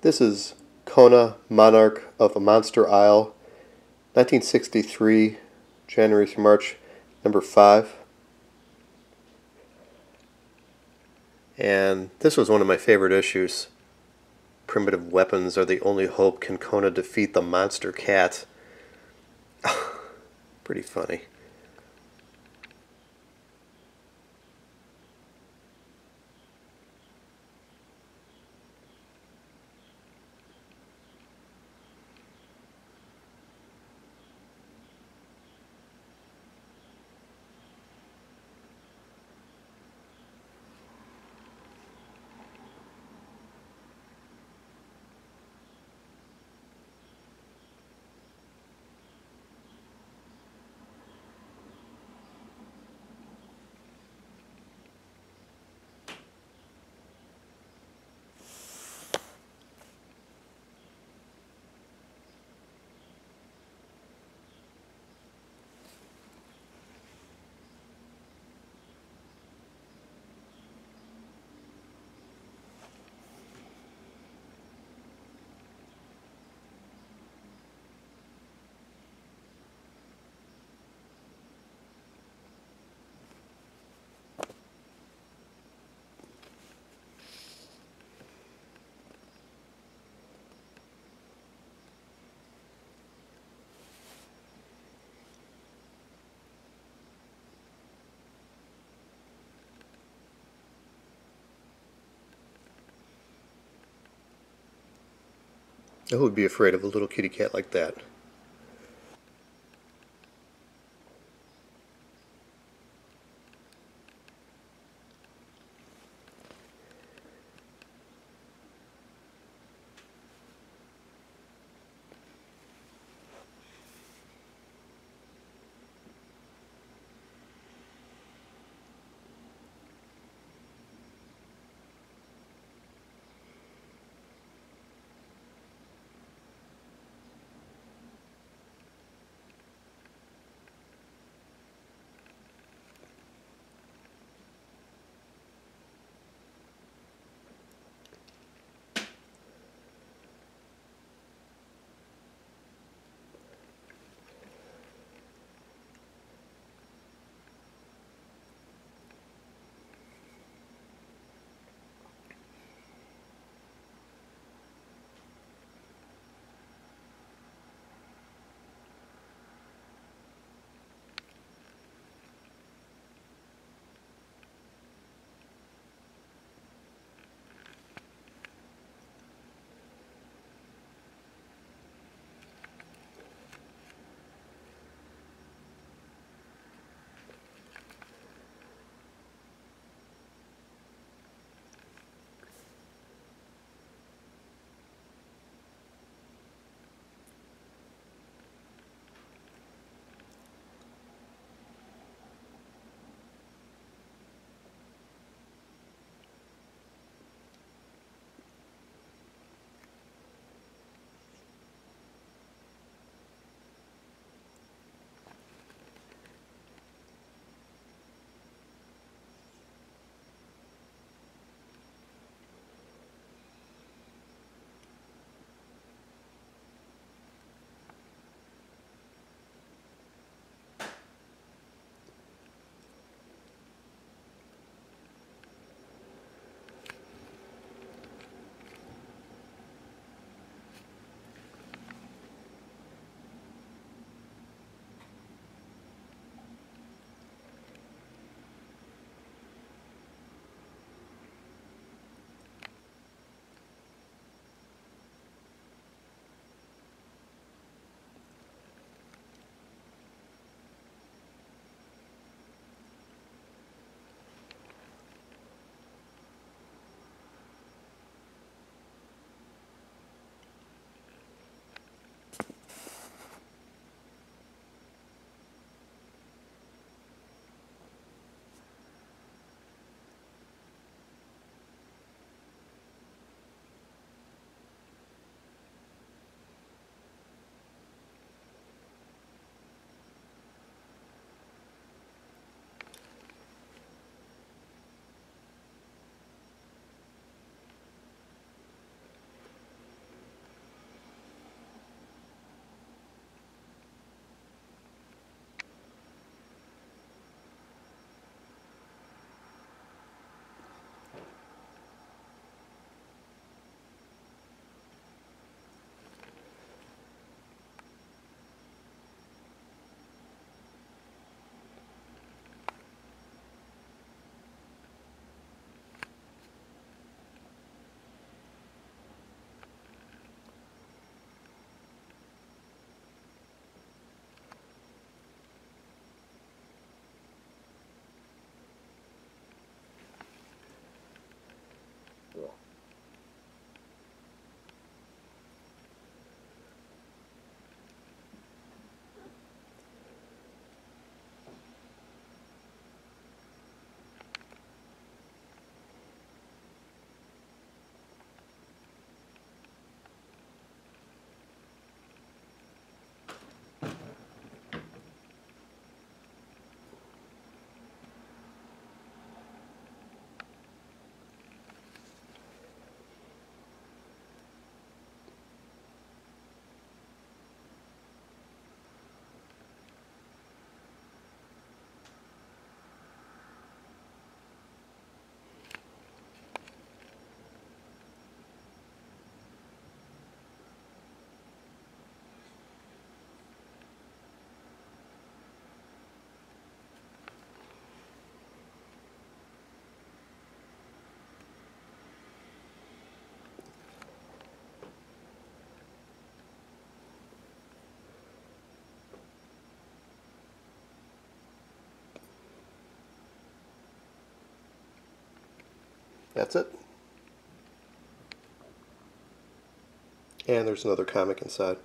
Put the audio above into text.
This is Kona, Monarch of a Monster Isle, 1963, January through March, number 5. And this was one of my favorite issues. Primitive weapons are the only hope. Can Kona defeat the monster cat? Pretty funny. Who would be afraid of a little kitty cat like that? That's it. And there's another comic inside.